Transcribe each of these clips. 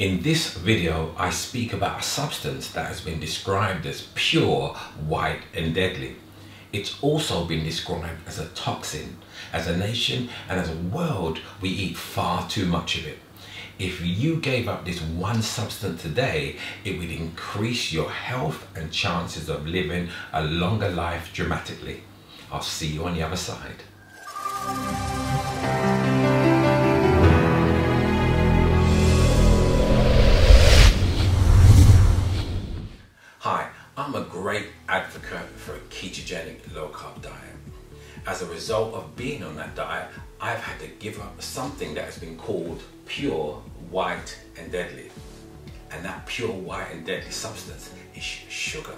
In this video, I speak about a substance that has been described as pure, white and deadly. It's also been described as a toxin. As a nation and as a world, we eat far too much of it. If you gave up this one substance today, it would increase your health and chances of living a longer life dramatically. I'll see you on the other side. Advocate for a ketogenic low carb diet. As a result of being on that diet, I've had to give up something that has been called pure, white, and deadly. And that pure, white, and deadly substance is sugar.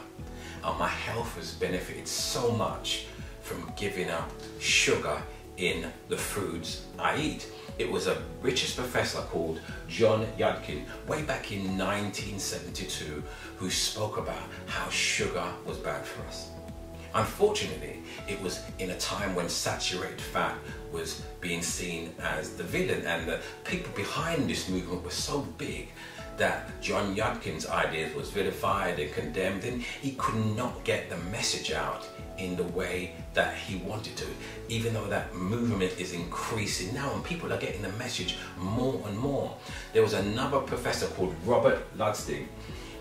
And my health has benefited so much from giving up sugar in the foods I eat. It was a British professor called John Yudkin way back in 1972 who spoke about how sugar was bad for us. Unfortunately, it was in a time when saturated fat was being seen as the villain and the people behind this movement were so big that John Yudkin's ideas was vilified and condemned and he could not get the message out in the way that he wanted to, even though that movement is increasing now and people are getting the message more and more. There was another professor called Robert Lustig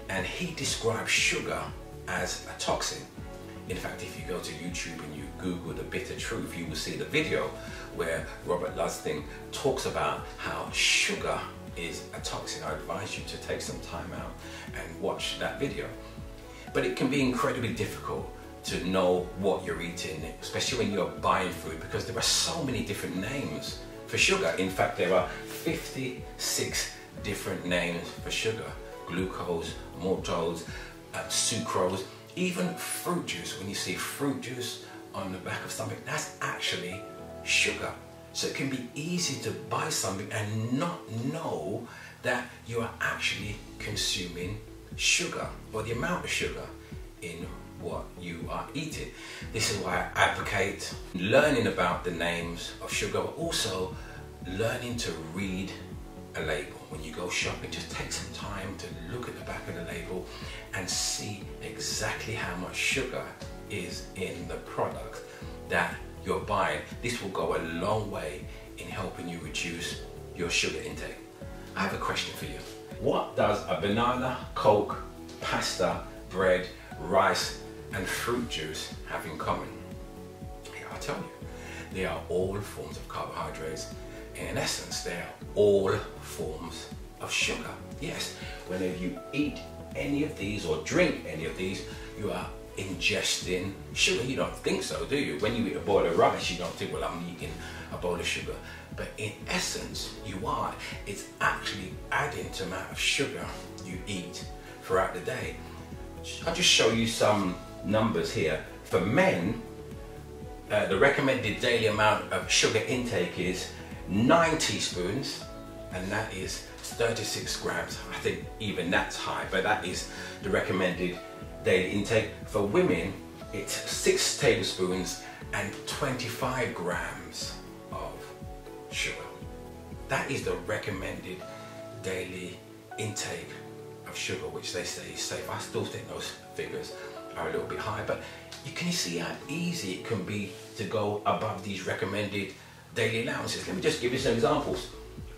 and he described sugar as a toxin. In fact, if you go to YouTube and you Google the bitter truth, you will see the video where Robert Lustig talks about how sugar is a toxin. I advise you to take some time out and watch that video. But it can be incredibly difficult to know what you're eating, especially when you're buying food, because there are so many different names for sugar. In fact, there are 56 different names for sugar. Glucose, maltose, uh, sucrose, even fruit juice. When you see fruit juice on the back of something, that's actually sugar. So it can be easy to buy something and not know that you are actually consuming sugar or the amount of sugar in what you are eating. This is why I advocate learning about the names of sugar, but also learning to read a label. When you go shopping, just take some time to look at the back of the label and see exactly how much sugar is in the product that you're buying. This will go a long way in helping you reduce your sugar intake. I have a question for you. What does a banana, coke, pasta, bread, rice, and fruit juice have in common? Here, I'll tell you. They are all forms of carbohydrates. In essence, they are all forms of sugar. Yes, whenever you eat any of these or drink any of these, you are ingesting sugar. You don't think so, do you? When you eat a bowl of rice, you don't think, well, I'm eating a bowl of sugar. But in essence, you are. It's actually adding to amount of sugar you eat throughout the day. I'll just show you some numbers here. For men, uh, the recommended daily amount of sugar intake is nine teaspoons, and that is 36 grams. I think even that's high, but that is the recommended daily intake. For women, it's six tablespoons and 25 grams of sugar. That is the recommended daily intake of sugar, which they say is safe. I still think those figures are a little bit high, but you can see how easy it can be to go above these recommended daily allowances. Let me just give you some examples.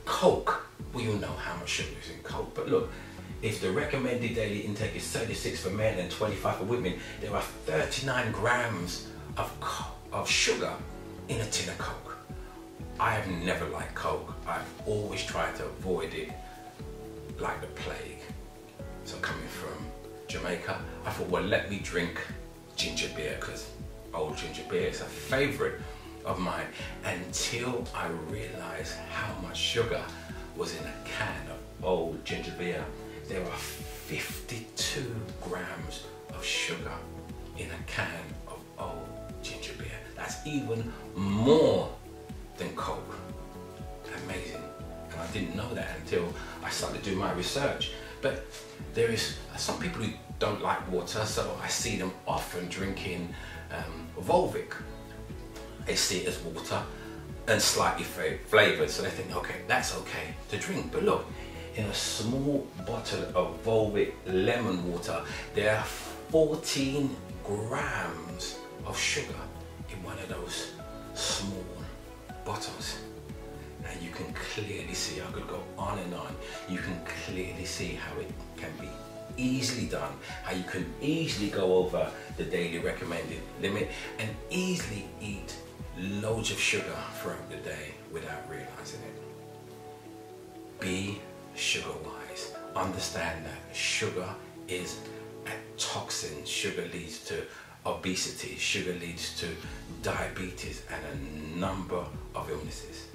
Coke, we all know how much sugar is in Coke, but look, if the recommended daily intake is 36 for men and 25 for women, there are 39 grams of, of sugar in a tin of Coke. I have never liked Coke. I've always tried to avoid it like the plague. So coming from Jamaica, I thought, well, let me drink ginger beer because old ginger beer is a favorite of mine until I realized how much sugar was in a can of old ginger beer. There are 52 grams of sugar in a can of old ginger beer. That's even more than Coke. Amazing. And I didn't know that until I started doing my research. But there is some people who don't like water, so I see them often drinking um, Volvic. They see it as water and slightly flavored, so they think, okay, that's okay to drink. But look, in a small bottle of Volvic lemon water, there are 14 grams of sugar in one of those small bottles. And you can clearly see, I could go on and on, you can clearly see how it can be easily done, how you can easily go over the daily recommended limit and easily eat loads of sugar throughout the day without realizing it. Be sugar wise. Understand that sugar is a toxin. Sugar leads to obesity. Sugar leads to diabetes and a number of illnesses.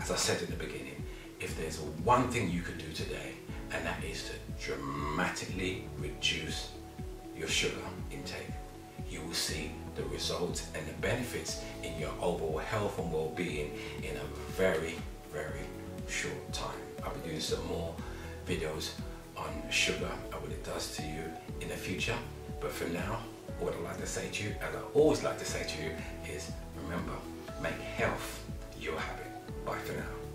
As I said in the beginning, if there's one thing you can do today, and that is to dramatically reduce your sugar intake, you will see the results and the benefits in your overall health and well-being in a very, very short time. I'll be doing some more videos on sugar and what it does to you in the future. But for now, what I'd like to say to you, as I always like to say to you, is remember, make health your habit. Bye for now.